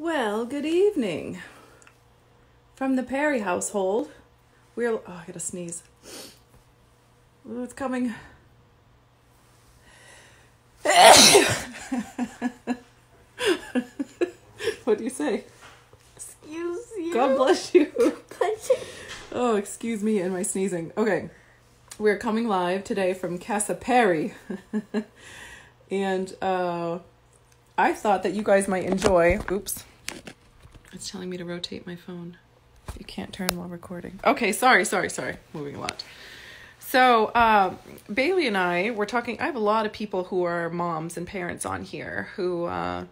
Well, good evening. From the Perry household, we're. Oh, I gotta sneeze. Oh, it's coming. what do you say? Excuse you. God bless you. Bless you. Oh, excuse me and my sneezing. Okay. We're coming live today from Casa Perry. and uh, I thought that you guys might enjoy. Oops. It's telling me to rotate my phone. You can't turn while recording. Okay, sorry, sorry, sorry. Moving a lot. So, uh, Bailey and I were talking. I have a lot of people who are moms and parents on here who uh,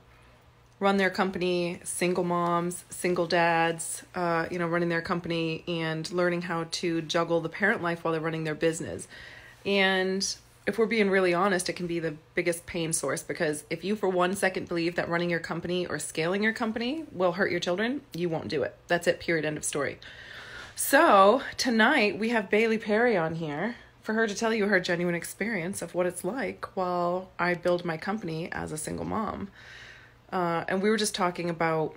run their company, single moms, single dads, uh, you know, running their company and learning how to juggle the parent life while they're running their business. And if we're being really honest, it can be the biggest pain source because if you for one second believe that running your company or scaling your company will hurt your children, you won't do it. That's it, period, end of story. So, tonight we have Bailey Perry on here for her to tell you her genuine experience of what it's like while I build my company as a single mom. Uh, and we were just talking about,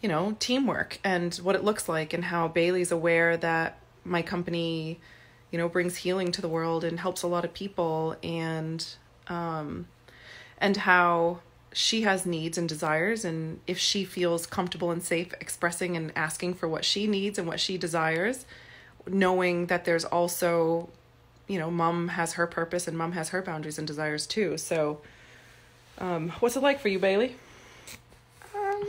you know, teamwork and what it looks like, and how Bailey's aware that my company, you know, brings healing to the world and helps a lot of people, and um, and how she has needs and desires, and if she feels comfortable and safe expressing and asking for what she needs and what she desires, knowing that there's also, you know, mom has her purpose and mom has her boundaries and desires too. So um, what's it like for you, Bailey? Um,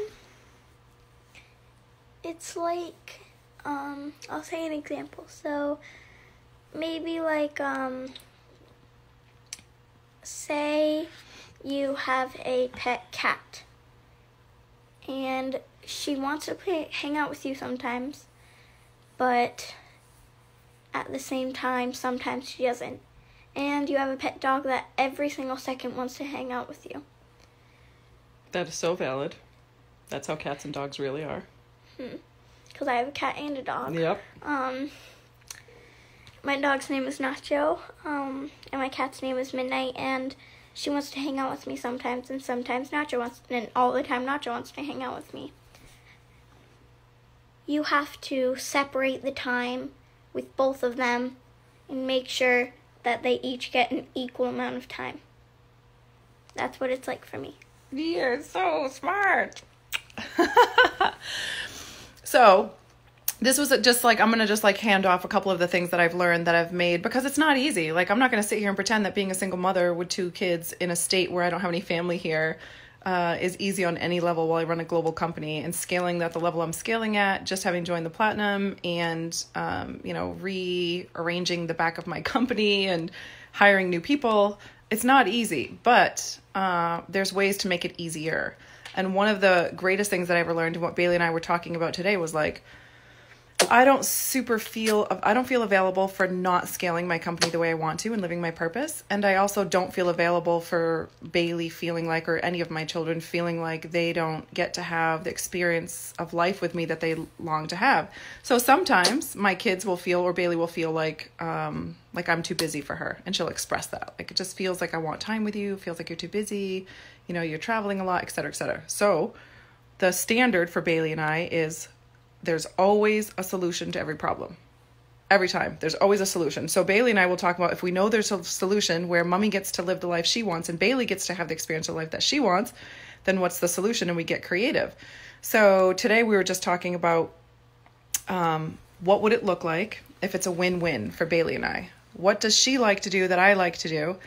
it's like, um, I'll say an example. So, maybe like, um, say you have a pet cat and she wants to play, hang out with you sometimes, but at the same time, sometimes she doesn't. And you have a pet dog that every single second wants to hang out with you. That is so valid. That's how cats and dogs really are. Because I have a cat and a dog. Yep. Um, my dog's name is Nacho, um, and my cat's name is Midnight, and she wants to hang out with me sometimes, and sometimes Nacho wants, and all the time Nacho wants to hang out with me. You have to separate the time with both of them and make sure that they each get an equal amount of time. That's what it's like for me. You're so smart. so, this was just like I'm gonna just like hand off a couple of the things that I've learned that I've made because it's not easy. Like I'm not gonna sit here and pretend that being a single mother with two kids in a state where I don't have any family here uh, is easy on any level while I run a global company and scaling that the level I'm scaling at. Just having joined the platinum and um, you know rearranging the back of my company and hiring new people. It's not easy, but uh, there's ways to make it easier. And one of the greatest things that I ever learned, and what Bailey and I were talking about today, was like, I don't super feel I don't feel available for not scaling my company the way I want to and living my purpose. And I also don't feel available for Bailey feeling like or any of my children feeling like they don't get to have the experience of life with me that they long to have. So sometimes my kids will feel or Bailey will feel like um like I'm too busy for her and she'll express that. Like it just feels like I want time with you, feels like you're too busy, you know, you're traveling a lot, et cetera, et cetera. So the standard for Bailey and I is there's always a solution to every problem. Every time, there's always a solution. So Bailey and I will talk about if we know there's a solution where mommy gets to live the life she wants and Bailey gets to have the experience of life that she wants, then what's the solution? And we get creative. So today we were just talking about um, what would it look like if it's a win-win for Bailey and I? What does she like to do that I like to do?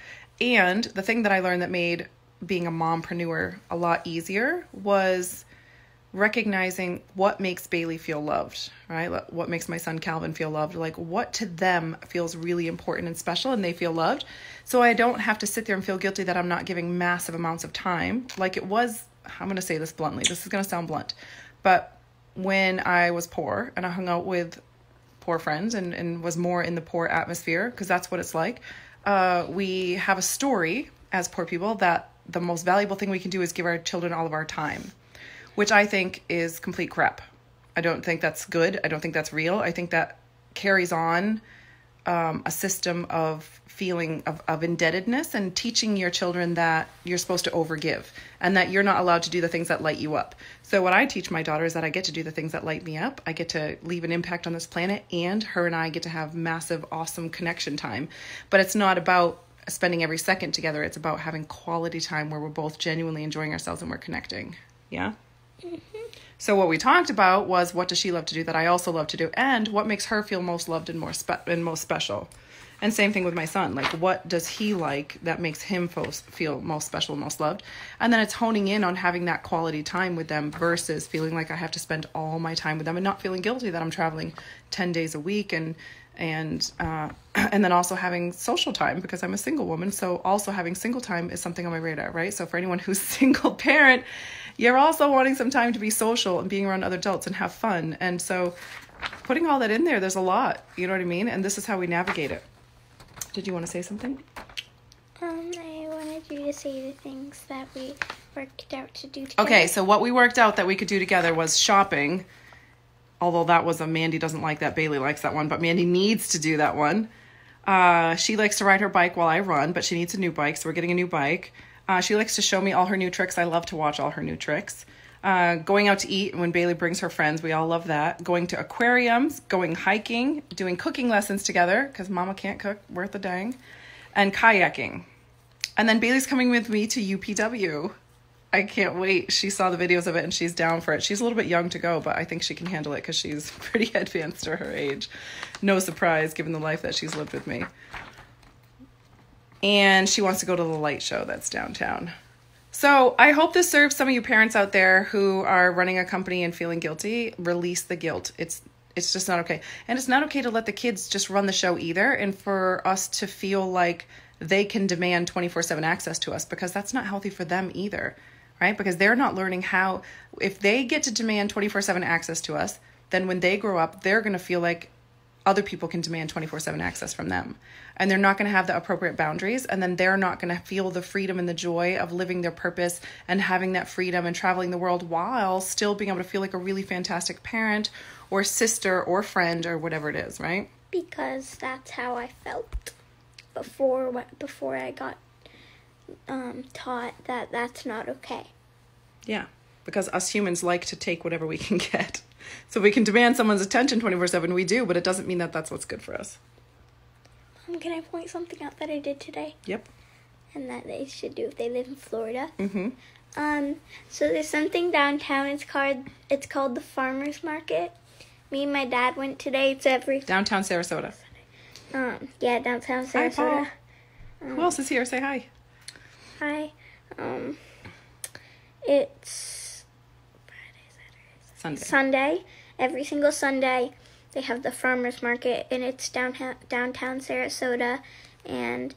And the thing that I learned that made being a mompreneur a lot easier was recognizing what makes Bailey feel loved, right? What makes my son Calvin feel loved? Like what to them feels really important and special and they feel loved. So I don't have to sit there and feel guilty that I'm not giving massive amounts of time like it was I'm going to say this bluntly. This is going to sound blunt. But when I was poor and I hung out with poor friends and, and was more in the poor atmosphere, because that's what it's like, uh, we have a story as poor people that the most valuable thing we can do is give our children all of our time which I think is complete crap. I don't think that's good. I don't think that's real. I think that carries on um, a system of feeling of, of indebtedness and teaching your children that you're supposed to overgive and that you're not allowed to do the things that light you up. So, what I teach my daughter is that I get to do the things that light me up. I get to leave an impact on this planet, and her and I get to have massive, awesome connection time. But it's not about spending every second together, it's about having quality time where we're both genuinely enjoying ourselves and we're connecting. Yeah? So what we talked about was what does she love to do that I also love to do, and what makes her feel most loved and more spe- and most special. And same thing with my son. Like, what does he like that makes him fo- feel most special, and most loved? And then it's honing in on having that quality time with them versus feeling like I have to spend all my time with them and not feeling guilty that I'm traveling ten days a week and and uh, and then also having social time because I'm a single woman. So also having single time is something on my radar, right? So for anyone who's single parent, you're also wanting some time to be social and being around other adults and have fun. And so putting all that in there, there's a lot. You know what I mean? And this is how we navigate it. Did you want to say something? Um, I wanted you to say the things that we worked out to do together. Okay, so what we worked out that we could do together was shopping. Although that was a Mandy doesn't like that, Bailey likes that one, but Mandy needs to do that one. Uh, she likes to ride her bike while I run, but she needs a new bike, so we're getting a new bike. Uh, she likes to show me all her new tricks. I love to watch all her new tricks. Uh, going out to eat when Bailey brings her friends, we all love that. Going to aquariums, going hiking, doing cooking lessons together because Mama can't cook worth a dang, and kayaking. And then Bailey's coming with me to UPW. I can't wait. She saw the videos of it and she's down for it. She's a little bit young to go, but I think she can handle it because she's pretty advanced for her age. No surprise given the life that she's lived with me. And she wants to go to the light show that's downtown. So I hope this serves some of you parents out there who are running a company and feeling guilty. Release the guilt. It's it's just not okay. And it's not okay to let the kids just run the show either and for us to feel like they can demand 24/7 access to us because that's not healthy for them either. Right? Because they're not learning how if they get to demand 24/7 access to us, then when they grow up, they're going to feel like other people can demand 24 7 access from them. And they're not going to have the appropriate boundaries. And then they're not going to feel the freedom and the joy of living their purpose and having that freedom and traveling the world while still being able to feel like a really fantastic parent or sister or friend or whatever it is, right? Because that's how I felt before before I got um, taught that that's not okay. Yeah, because us humans like to take whatever we can get. So we can demand someone's attention 24 7, we do, but it doesn't mean that that's what's good for us. Um, can I point something out that I did today? Yep. And that they should do if they live in Florida. Mm-hmm. Um, so there's something downtown. It's called it's called the Farmers Market. Me and my dad went today. It's every Downtown Sarasota. um yeah downtown Sarasota. Hi, Paul. Sarasota. Who else is here? Say hi. Hi. Um, it's Friday, Sunday. Sunday. Every single Sunday, they have the farmers market, and it's downtown downtown Sarasota. And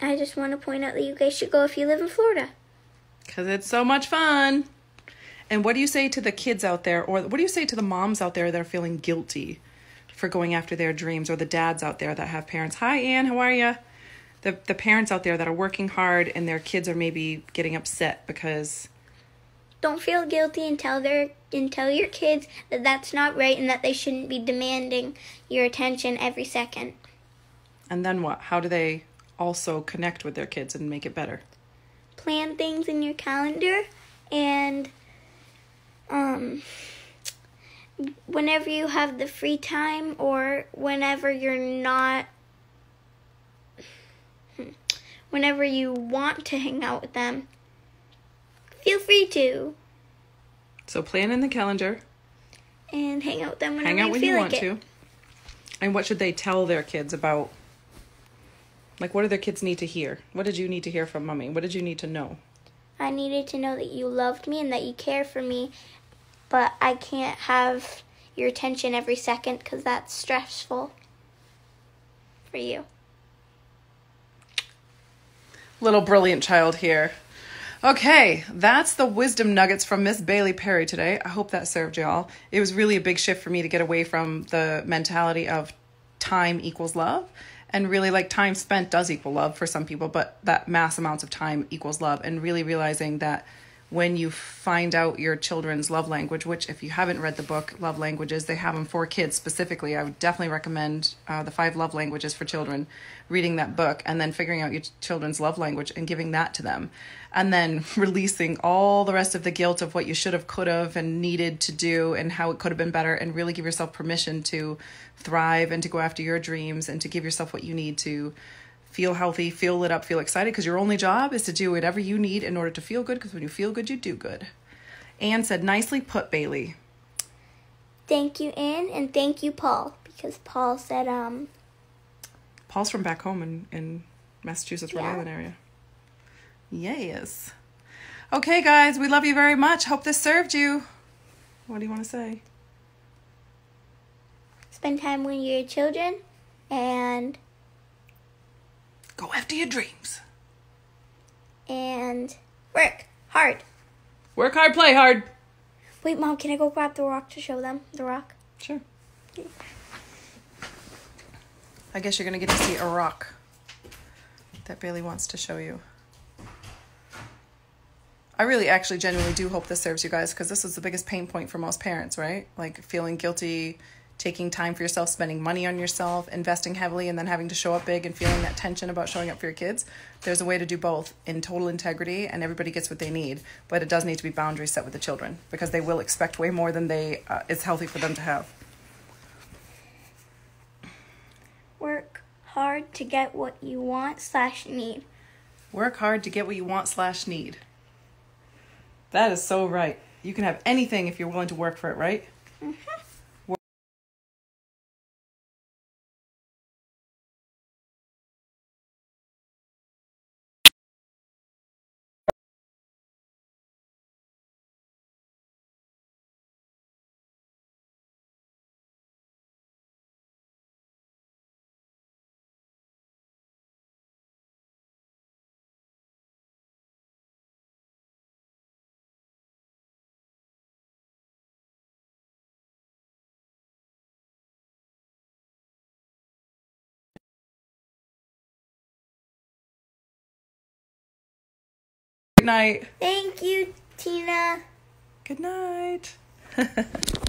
I just want to point out that you guys should go if you live in Florida. Because it's so much fun. And what do you say to the kids out there, or what do you say to the moms out there that are feeling guilty for going after their dreams, or the dads out there that have parents? Hi, Anne. how are you? The, the parents out there that are working hard and their kids are maybe getting upset because Don't feel guilty and tell their and tell your kids that that's not right and that they shouldn't be demanding your attention every second. and then what how do they also connect with their kids and make it better Plan things in your calendar and um whenever you have the free time or whenever you're not whenever you want to hang out with them feel free to. So plan in the calendar. And hang out with them whenever hang out you when feel you like want it. to. And what should they tell their kids about like what do their kids need to hear? What did you need to hear from mommy? What did you need to know? I needed to know that you loved me and that you care for me, but I can't have your attention every second because that's stressful for you. Little brilliant child here. Okay, that's the wisdom nuggets from Miss Bailey Perry today. I hope that served y'all. It was really a big shift for me to get away from the mentality of time equals love and really like time spent does equal love for some people, but that mass amounts of time equals love and really realizing that when you find out your children's love language, which, if you haven't read the book, Love Languages, they have them for kids specifically. I would definitely recommend uh, The Five Love Languages for Children, reading that book, and then figuring out your children's love language and giving that to them. And then releasing all the rest of the guilt of what you should have, could have, and needed to do, and how it could have been better, and really give yourself permission to thrive and to go after your dreams and to give yourself what you need to feel healthy, feel lit up, feel excited because your only job is to do whatever you need in order to feel good because when you feel good, you do good. Anne said, nicely put, Bailey. Thank you, Anne, and thank you, Paul, because Paul said, um, Paul's from back home in, in Massachusetts, Rhode Yeah. Island area. Yay, yes. Okay, guys, we love you very much. Hope this served you. What do you want to say? spend time with your children and Go after your dreams. and work hard. Work hard, play hard. Wait, Mom, can I go grab the rock to show them the rock? Sure. I guess you're going to get to see a rock that Bailey wants to show you. I really actually genuinely do hope this serves you guys because this is the biggest pain point for most parents, right? Like feeling guilty, taking time for yourself, spending money on yourself, investing heavily, and then having to show up big and feeling that tension about showing up for your kids. There's a way to do both in total integrity, and everybody gets what they need. But it does need to be boundaries set with the children because they will expect way more than they uh, is healthy for them to have. Work hard to get what you want slash need. Work hard to get what you want slash need. That is so right. You can have anything if you're willing to work for it, right? Good night. Thank you, Tina. Good night.